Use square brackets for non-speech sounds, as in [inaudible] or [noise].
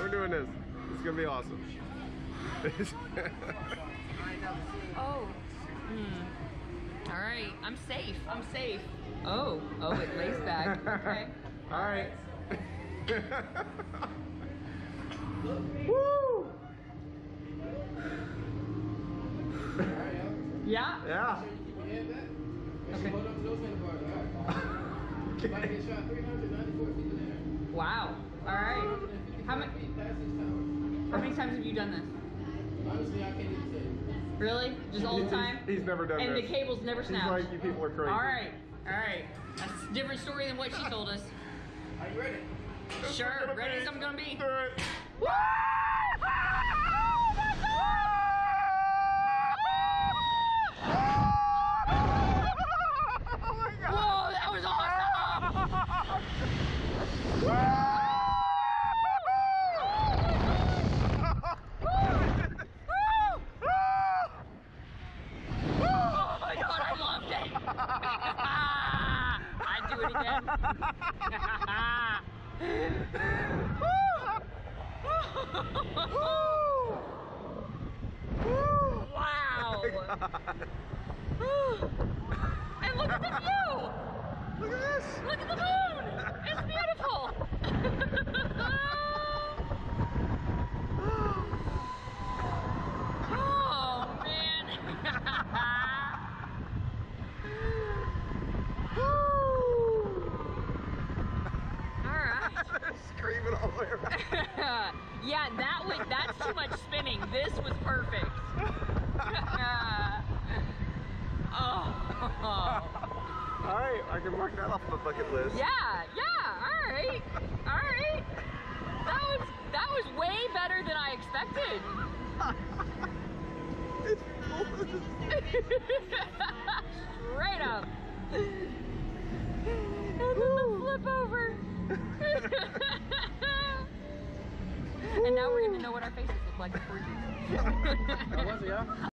We're doing this. It's gonna be awesome. [laughs] Oh. Hmm. All right. I'm safe. I'm safe. Oh. Oh, it lays back. Okay. [laughs] All right. [laughs] Woo! Yeah. Yeah. Okay. Wow. All right. How many? How many times have you done this? Honestly, I can't even say. Really? Just all the time? He's, never done it. and this. the cables never He's snapped. like, you people are crazy. All right. All right. That's a different story than what she told us. Are you ready? Sure. Ready as I'm gonna be. Do it. Whoa, that was awesome! [laughs] Oh my god, I loved it! I'd do it again. wow! [laughs] Oh and look at the view! Look at this. Look at the Screaming all the way around. yeah, that was that's too much spinning. This was perfect. [laughs] oh. All right, I can mark that off the bucket list. Yeah, yeah, all right, all right. That was that was way better than I expected. [laughs] [laughs] Straight up. Now we're gonna know what our faces look like before oh, y'all?